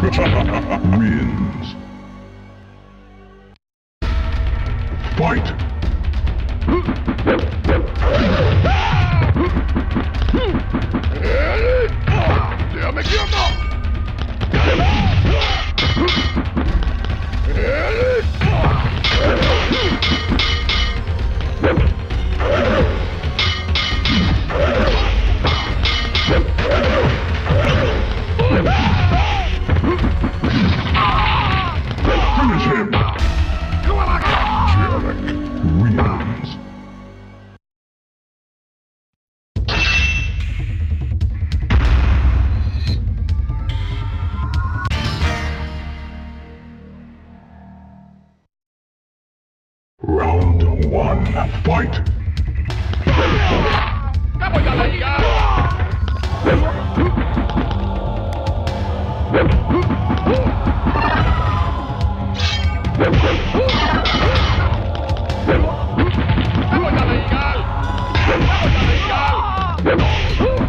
wins. Fight! Johnny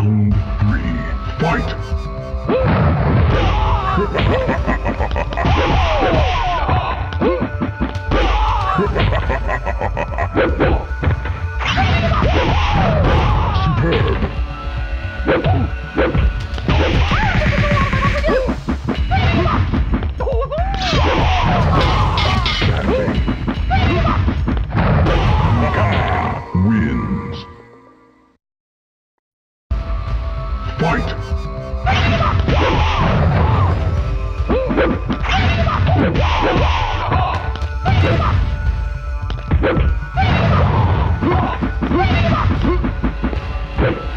Round three. Guy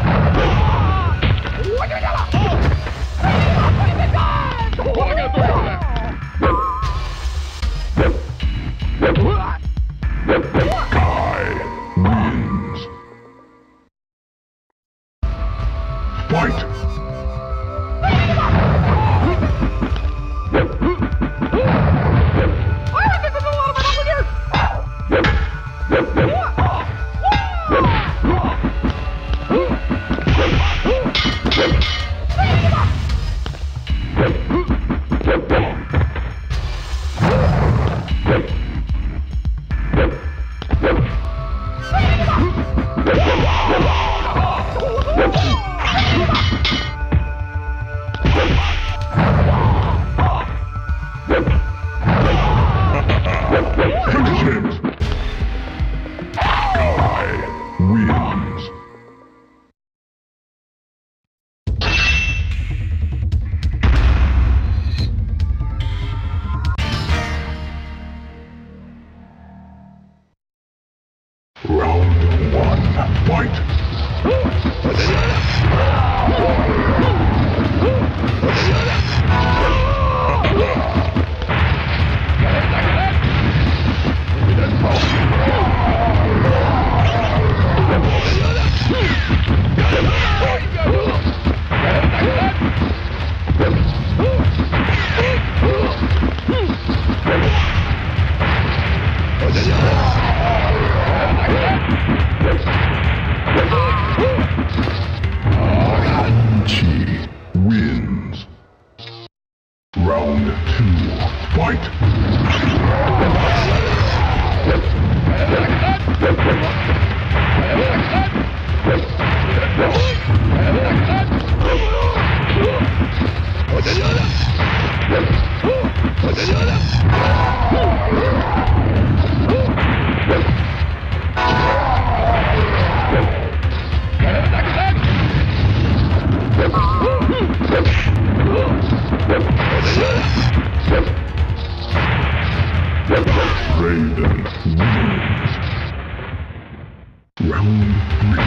Round three,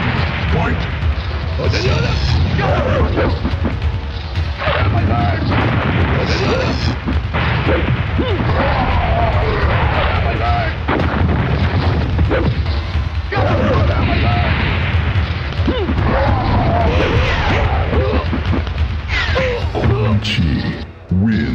fight! Chi wins.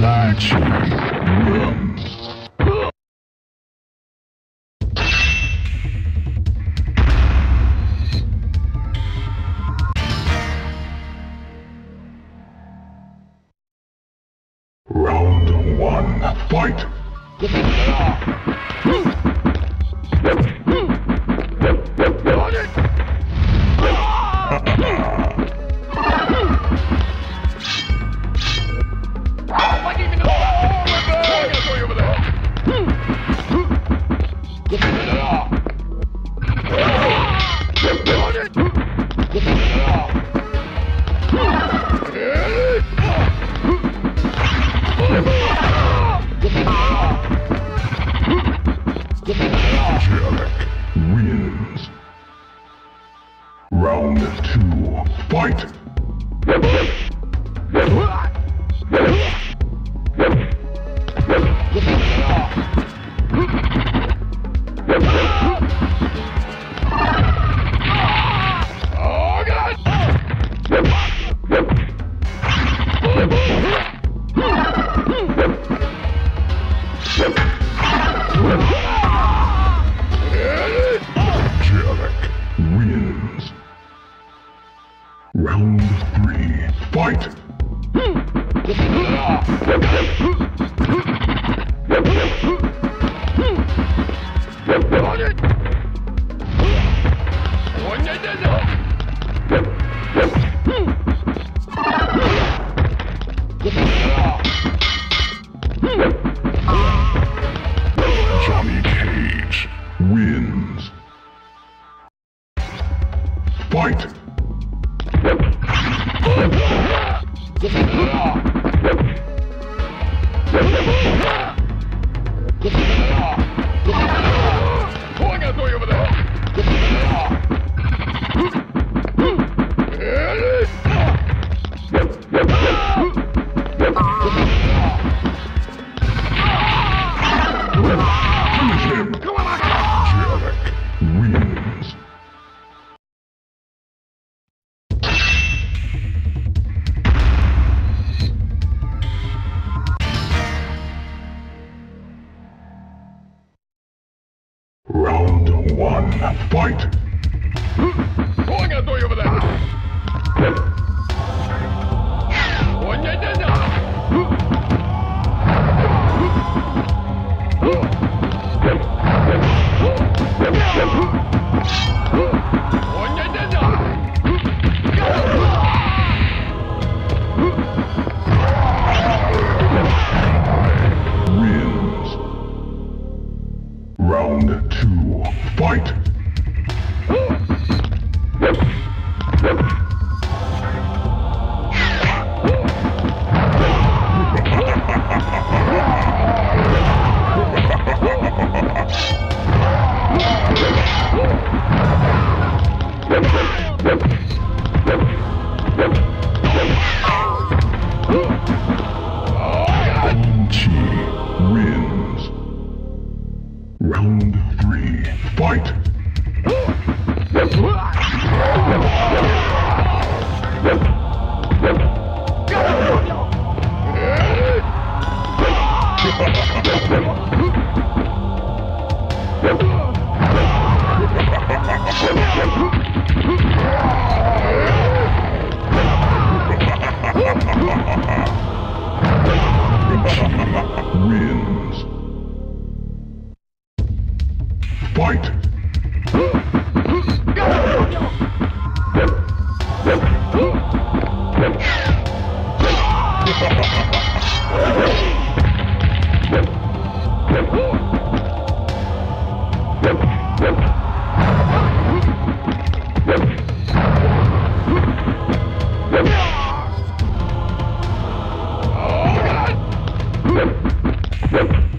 Finish Thank you. Thank you.